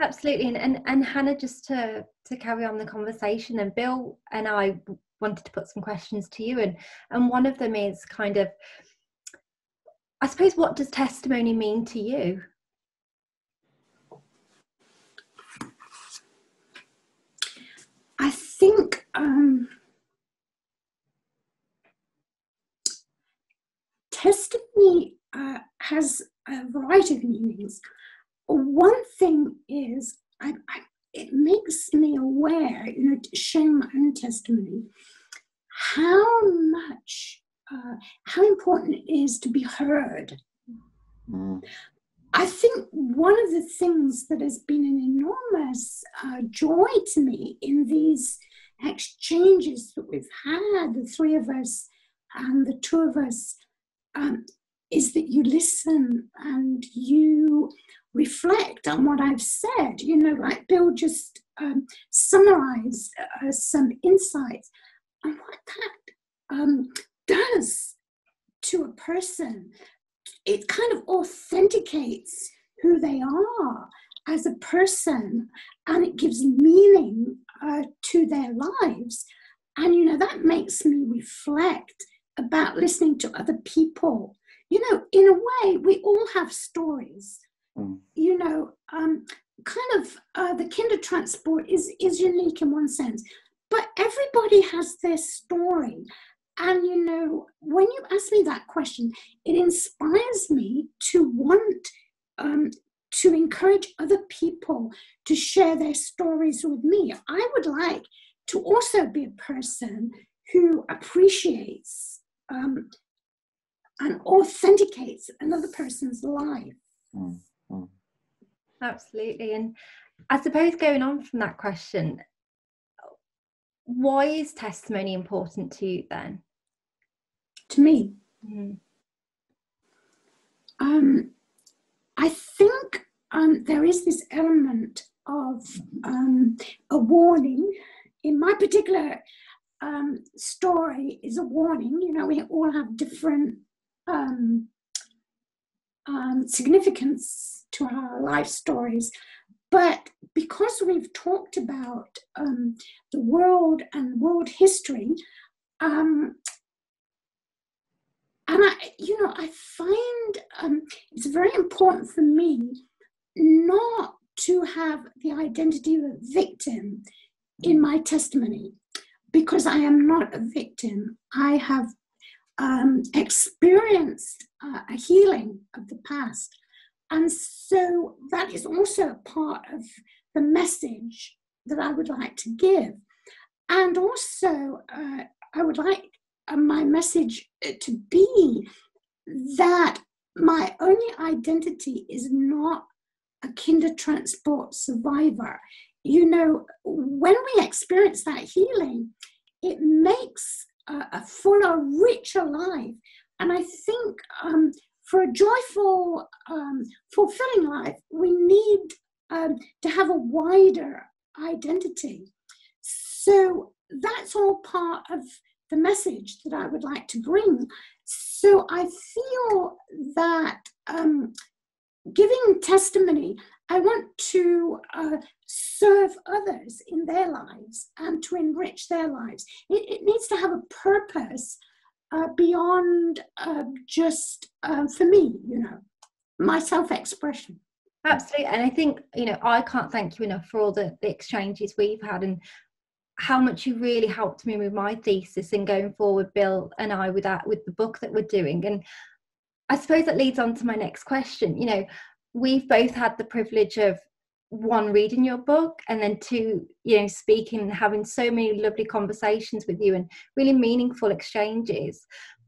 Absolutely, and, and and Hanna, just to to carry on the conversation, and Bill and I wanted to put some questions to you, and and one of them is kind of, I suppose, what does testimony mean to you? I think um, testimony uh, has a variety of meanings one thing is, I, I, it makes me aware, you know, sharing my own testimony, how much, uh, how important it is to be heard. Mm. I think one of the things that has been an enormous uh, joy to me in these exchanges that we've had, the three of us and the two of us, um, is that you listen and you reflect on what I've said. You know, like Bill just um, summarized uh, some insights on what that um, does to a person. It kind of authenticates who they are as a person and it gives meaning uh, to their lives. And, you know, that makes me reflect about listening to other people. You know, in a way, we all have stories Mm. You know, um, kind of uh, the Kindertransport is is unique in one sense, but everybody has their story. And you know, when you ask me that question, it inspires me to want um, to encourage other people to share their stories with me. I would like to also be a person who appreciates um, and authenticates another person's life. Mm. Absolutely. And I suppose going on from that question, why is testimony important to you then? To me? Mm. Um, I think um, there is this element of um, a warning. In my particular um, story, is a warning. You know, we all have different um, um, significance to our life stories. But because we've talked about um, the world and world history, um, and I, you know, I find um, it's very important for me not to have the identity of a victim in my testimony because I am not a victim. I have um, experienced uh, a healing of the past. And so that is also part of the message that I would like to give. And also, uh, I would like uh, my message uh, to be that my only identity is not a Kindertransport survivor. You know, when we experience that healing, it makes a, a fuller, richer life. And I think um, for a joyful, um, fulfilling life, we need um, to have a wider identity. So that's all part of the message that I would like to bring. So I feel that um, giving testimony, I want to uh, serve others in their lives and to enrich their lives. It, it needs to have a purpose uh, beyond uh, just uh, for me, you know, my self expression. Absolutely. And I think, you know, I can't thank you enough for all the, the exchanges we've had and how much you really helped me with my thesis and going forward, Bill and I, with that, with the book that we're doing. And I suppose that leads on to my next question. You know, we've both had the privilege of one reading your book and then two you know speaking and having so many lovely conversations with you and really meaningful exchanges.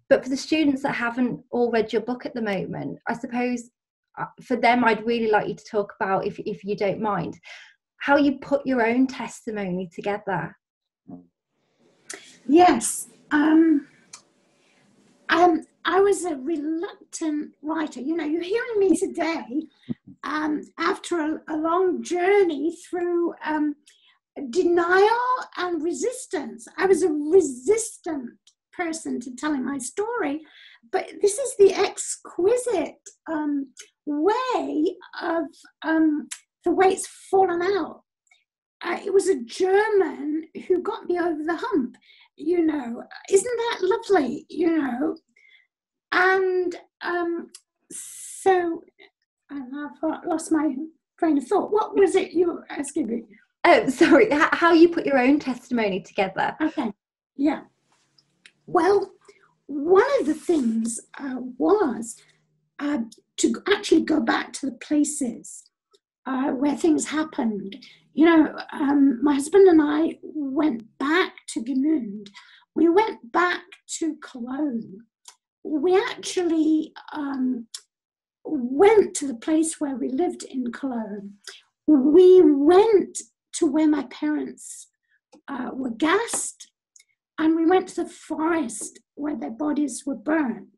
But for the students that haven't all read your book at the moment i suppose uh, for them i'd really like you to talk about if, if you don't mind how you put your own testimony together. Yes um, um, I was a reluctant writer. You know, you're hearing me today um, after a, a, long journey through um, denial and resistance. I was a resistant person to telling my story, but this is the exquisite um, way of um, the way it's fallen out. Uh, it was a German who got me over the hump. You know, isn't that lovely? You know, and um, so and I've lost my train of thought. What was it you were asking me? Oh, sorry. How you put your own testimony together? Okay. Yeah. Well, one of the things uh, was uh, to actually go back to the places uh, where things happened. You know, um, my husband and I went back to Gemünd. We went back to Cologne. We actually um, went to the place where we lived in Cologne. We went to where my parents uh, were gassed, and we went to the forest where their bodies were burned.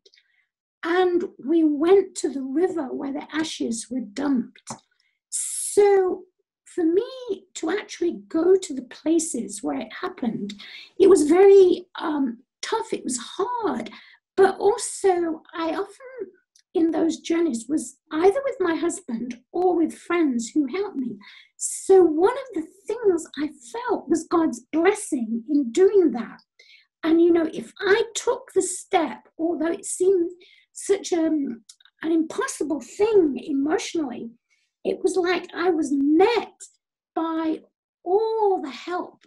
And we went to the river where the ashes were dumped. So, for me to actually go to the places where it happened, it was very um, tough, it was hard. But also, I often in those journeys was either with my husband or with friends who helped me. So, one of the things I felt was God's blessing in doing that. And, you know, if I took the step, although it seemed such a, an impossible thing emotionally, it was like I was met by all the help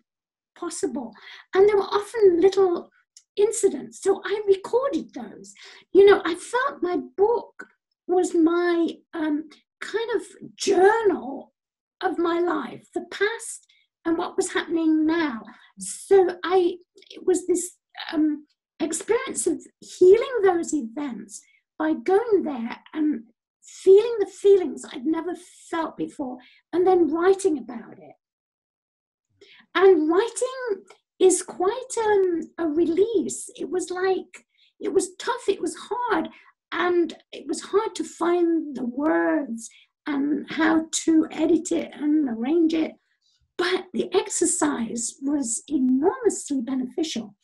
possible. And there were often little incidents. So I recorded those. You know, I felt my book was my um, kind of journal of my life, the past and what was happening now. So I, it was this um, experience of healing those events by going there and feeling the feelings I'd never felt before and then writing about it. And writing is quite um, a release. It was like, it was tough, it was hard, and it was hard to find the words and how to edit it and arrange it. But the exercise was enormously beneficial.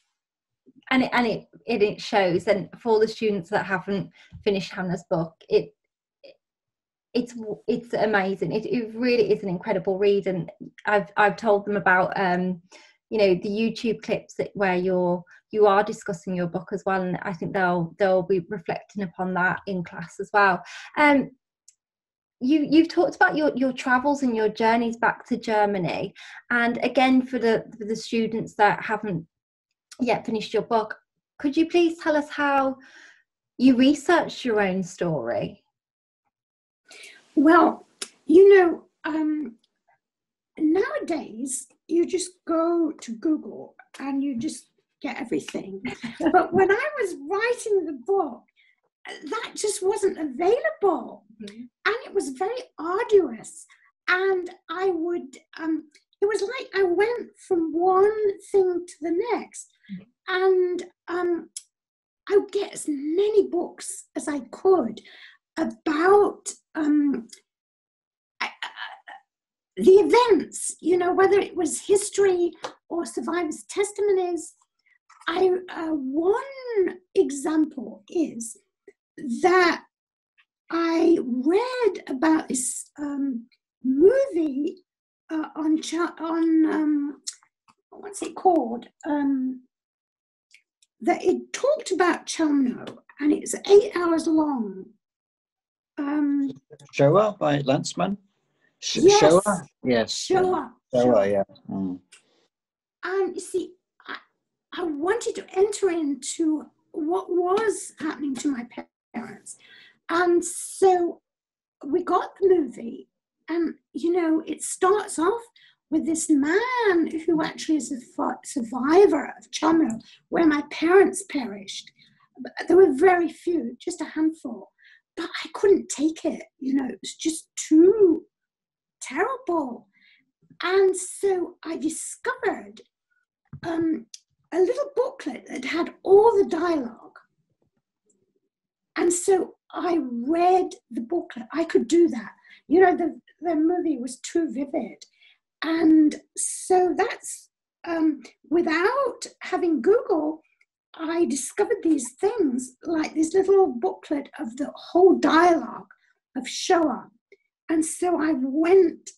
And it, and it, it, shows, and for the students that haven't finished Hanna's book, it it's it's amazing. It, it really is an incredible read, and I've I've told them about um, you know the youtube clips that where you're you are discussing your book as well and i think they'll they'll be reflecting upon that in class as well. Um you you've talked about your your travels and your journeys back to germany and again for the for the students that haven't yet finished your book could you please tell us how you researched your own story? Well you know um nowadays you just go to Google and you just get everything. but when I was writing the book, that just wasn't available. Mm-hmm. And it was very arduous. And I would, um, it was like I went from one thing to the next. Mm-hmm. And um, I would get as many books as I could about um, the events, you know, whether it was history or survivors' testimonies. I uh, one example is that I read about this um, movie uh, on on um, what's it called? Um, that it talked about Chelmno, and it's eight hours long. Um, Shoah by Lanzmann. Sh- yes. Shoah. Shoah. Yeah. Mm. And you see, I, I wanted to enter into what was happening to my parents, and so we got the movie, and you know, it starts off with this man who actually is a survivor of Chelmno, where my parents perished. There were very few, just a handful, but I couldn't take it. You know, it was just too terrible. And so I discovered um, a little booklet that had all the dialogue. And so I read the booklet. I could do that. You know, the, the movie was too vivid. And so that's um, without having Google, I discovered these things like this little booklet of the whole dialogue of Shoah. And so I went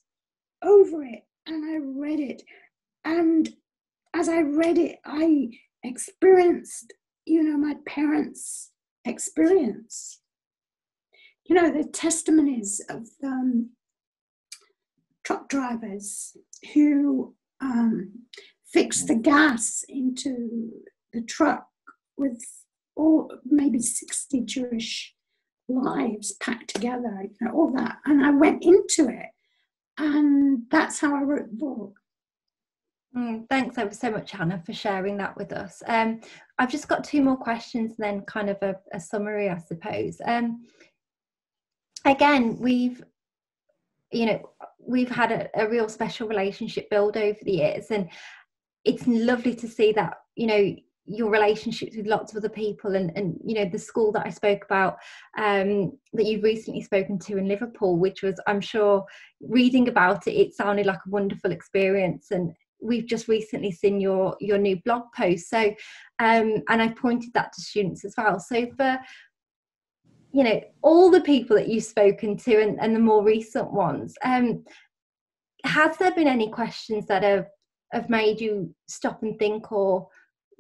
over it and I read it. And as I read it, I experienced, you know, my parents' experience. You know, the testimonies of um, truck drivers who um, fixed the gas into the truck with all maybe 60 Jewish lives packed together, you know, all that. And I went into it, and that's how I wrote the book. Mm, thanks ever so much, Hanna, for sharing that with us. Um, I've just got two more questions, then kind of a, a summary, I suppose. Um, again, we've you know we've had a, a real special relationship build over the years and it's lovely to see that you know your relationships with lots of other people and, and you know the school that I spoke about um, that you've recently spoken to in Liverpool which was I'm sure reading about it it sounded like a wonderful experience. And we've just recently seen your your new blog post. So um, and I've pointed that to students as well. So for you know all the people that you've spoken to and, and the more recent ones um has there been any questions that have have made you stop and think or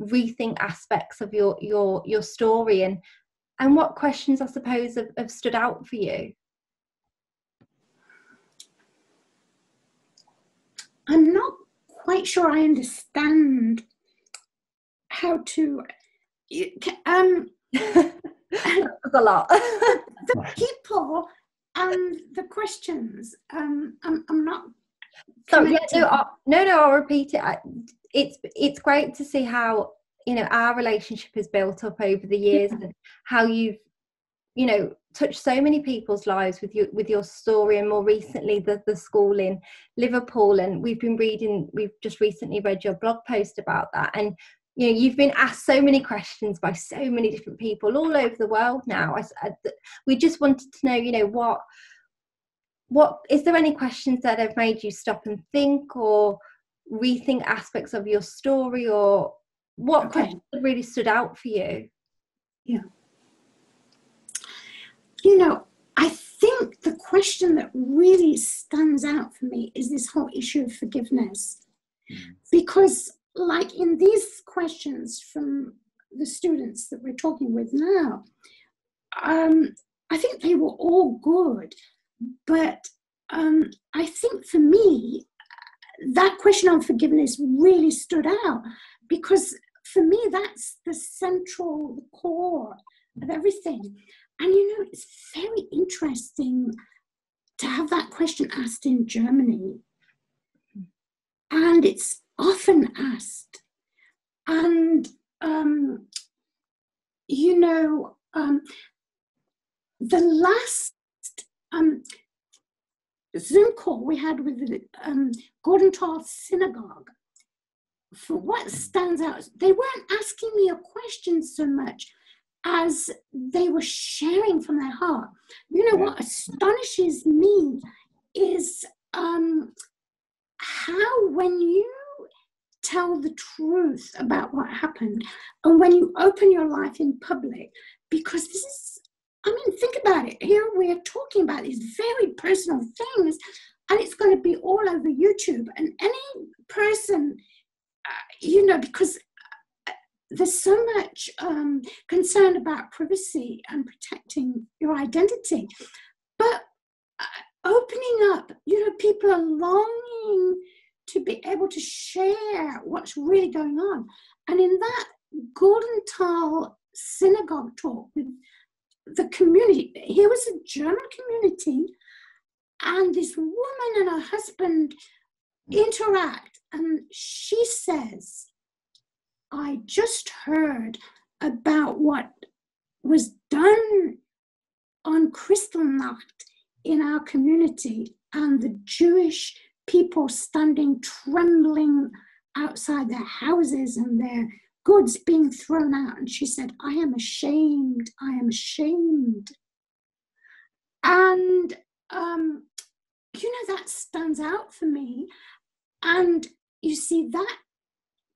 rethink aspects of your your your story and and what questions i suppose have, have stood out for you i'm not quite sure i understand how to um a lot. the people and the questions. Um, I'm, I'm not. So yeah, no, I'll, no, no. I'll repeat it. I, it's it's great to see how you know our relationship has built up over the years yeah. and how you've you know touched so many people's lives with your with your story and more recently the the school in Liverpool and we've been reading we've just recently read your blog post about that and you know you've been asked so many questions by so many different people all over the world now I, I, we just wanted to know you know what what is there any questions that have made you stop and think or rethink aspects of your story or what okay. questions really stood out for you yeah you know i think the question that really stands out for me is this whole issue of forgiveness mm. because like in these questions from the students that we're talking with now, um, I think they were all good, but um, I think for me, that question on forgiveness really stood out because for me, that's the central core of everything. And you know, it's very interesting to have that question asked in Germany. And it's often asked. And, um, you know, um, the last um, Zoom call we had with the um, Gordon Tall Synagogue, for what stands out, they weren't asking me a question so much as they were sharing from their heart. You know what astonishes me is um, how when you tell the truth about what happened and when you open your life in public, because this is I mean, think about it. Here we are talking about these very personal things, and it's going to be all over YouTube. And any person, uh, you know, because uh, there's so much um, concern about privacy and protecting your identity. But uh, opening up, you know, people are longing to be able to share what's really going on. And in that Gordon Tal synagogue talk with the community. Here was a German community, and this woman and her husband interact, and she says, I just heard about what was done on Kristallnacht in our community, and the Jewish people standing trembling outside their houses and their goods being thrown out. And she said, I am ashamed. I am ashamed. And, um, you know, that stands out for me. And you see, that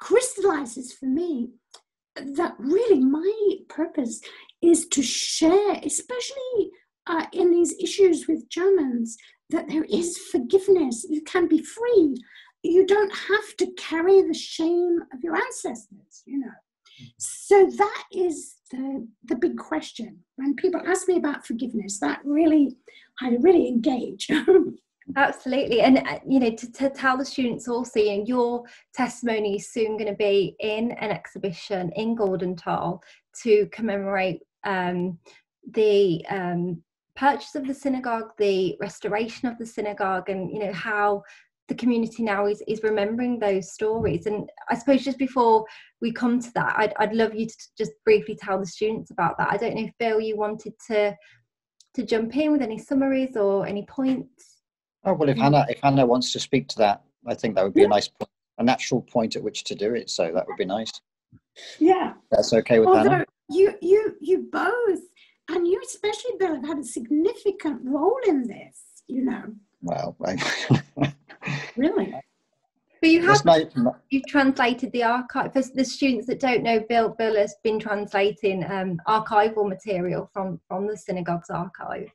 crystallizes for me that really my purpose is to share, especially uh, in these issues with Germans, that there is forgiveness. You can be free you don't have to carry the shame of your ancestors, you know. So that is the the big question. When people ask me about forgiveness, that really, I really engage. Absolutely, and uh, you know, to, to tell the students also, you know, your testimony is soon going to be in an exhibition in Gordontal to commemorate um, the um, purchase of the synagogue, the restoration of the synagogue, and you know how the community now is, is remembering those stories. And I suppose just before we come to that, I'd, I'd love you to just briefly tell the students about that. I don't know if Bill, you wanted to to jump in with any summaries or any points. Oh well, if mm-hmm. Hanna if Hanna wants to speak to that, I think that would be yeah. a nice point, a natural point at which to do it. So that would be nice. Yeah, that's okay with Although Hanna. You you you both and you especially Bill have had a significant role in this. You know. Well, Really? But you have you've translated the archive for the students that don't know. Bill Bill has been translating um, archival material from from the synagogue's archive.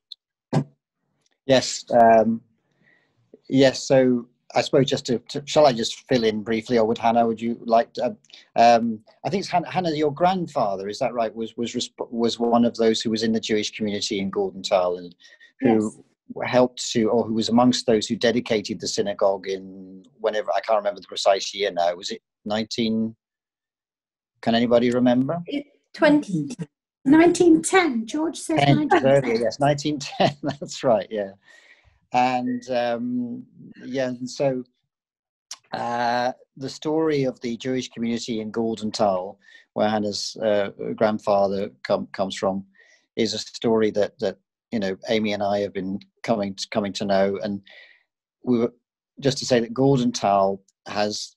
Yes, um, yes. So I suppose just to, to, shall I just fill in briefly, or would Hanna? Would you like? To, um, I think it's Hanna, Hanna. Your grandfather is that right? Was was was one of those who was in the Jewish community in Gordontal and who yes helped to, or who was amongst those who dedicated the synagogue in whenever I can't remember the precise year now. Was it 19? Can anybody remember? 20. 1910. George said 1910. yes, 1910. That's right. Yeah, and um, yeah, and so uh, the story of the Jewish community in Gordontal, where Hanna's uh, grandfather com- comes from, is a story that that you know Amy and I have been coming to, coming to know, and we were just to say that Gordontal has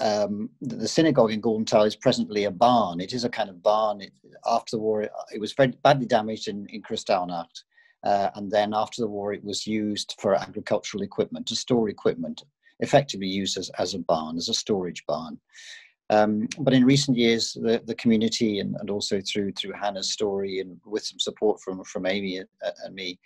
um, the synagogue in Gordontal is presently a barn. It is a kind of barn. It, after the war, it, it, was very badly damaged in, in Kristallnacht. Uh, and then after the war, it was used for agricultural equipment, to store equipment, effectively used as, as a barn, as a storage barn. Um, but in recent years, the, the community and, and also through through Hanna's story and with some support from from Amy and, me,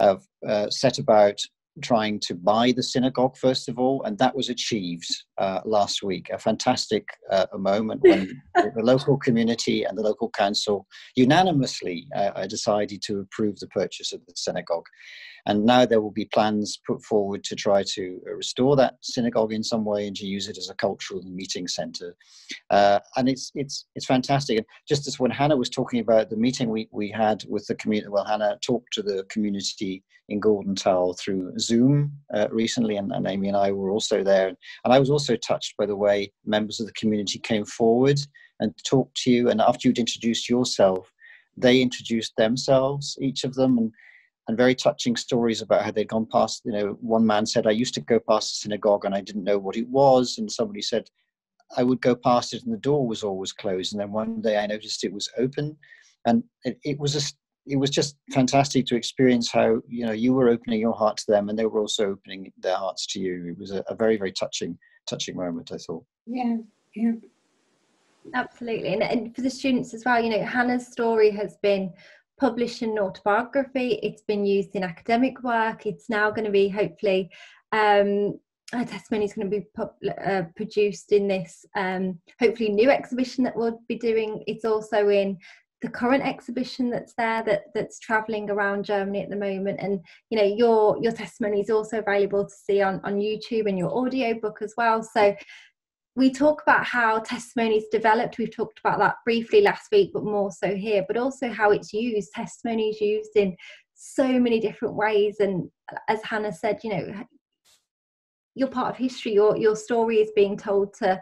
have uh, set about trying to buy the synagogue first of all, and that was achieved uh, last week. A fantastic uh, moment when the local community and the local council unanimously uh, decided to approve the purchase of the synagogue. And now there will be plans put forward to try to uh, restore that synagogue in some way and to use it as a cultural meeting center. Uh, and it's it's it's fantastic. And just as when Hanna was talking about the meeting we, we had with the community, well, Hanna talked to the community in Gordontal through Zoom uh, recently, and, and Amy and I were also there. And I was also touched by the way members of the community came forward and talked to you. And after you'd introduced yourself, they introduced themselves, each of them, and and very touching stories about how they'd gone past. You know, one man said, "I used to go past the synagogue and I didn't know what it was," and somebody said, "I would go past it and the door was always closed, and then one day I noticed it was open." And it, it was a, it was just fantastic to experience how you know you were opening your heart to them and they were also opening their hearts to you. It was a, a very very touching touching moment. I thought. Yeah, yeah. Absolutely, and, and for the students as well, you know, Hanna's story has been published in an autobiography. It's been used in academic work. It's now going to be hopefully um, a testimony is going to be uh, produced in this um, hopefully new exhibition that we'll be doing. It's also in the current exhibition that's there that that's traveling around Germany at the moment. And you know your your testimony is also available to see on on YouTube and your audio book as well. So we talk about how testimonies developed. We've talked about that briefly last week but more so here but also how it's used. Testimony is used in so many different ways. And as Hanna said you know you're part of history. Your your story is being told to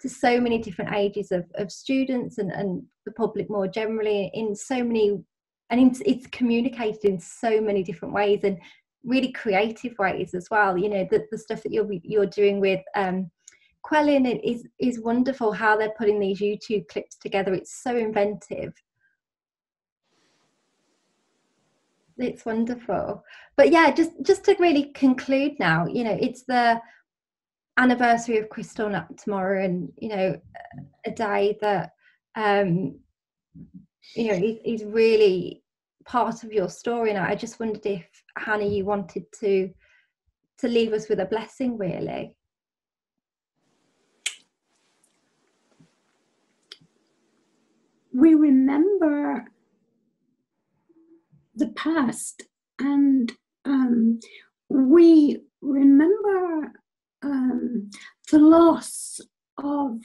to so many different ages of, of students and, and the public more generally in so many and it's, communicated in so many different ways and really creative ways as well you know the, the stuff that you're you're doing with um Quelling is is wonderful how they're putting these YouTube clips together. It's so inventive. It's wonderful. But yeah, just just to really conclude now, you know, it's the anniversary of Kristallnacht tomorrow, and you know, a day that um, you know is, is really part of your story. And I just wondered if Hanna, you wanted to to leave us with a blessing, really. we remember the past and um, we remember um, the loss of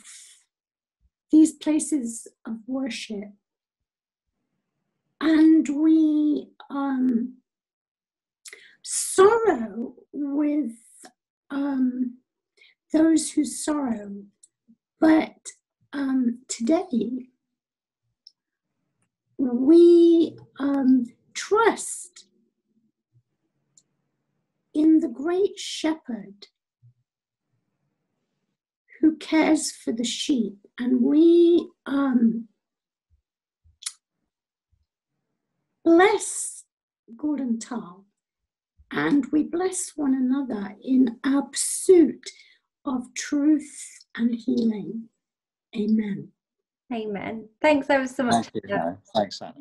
these places of worship. And we um, sorrow with um, those who sorrow. But um, today we um, trust in the great shepherd who cares for the sheep, and we um, bless Gordon Tal and we bless one another in our pursuit of truth and healing. Amen. Amen. Thanks ever so much. Thank you, Thanks, Anna.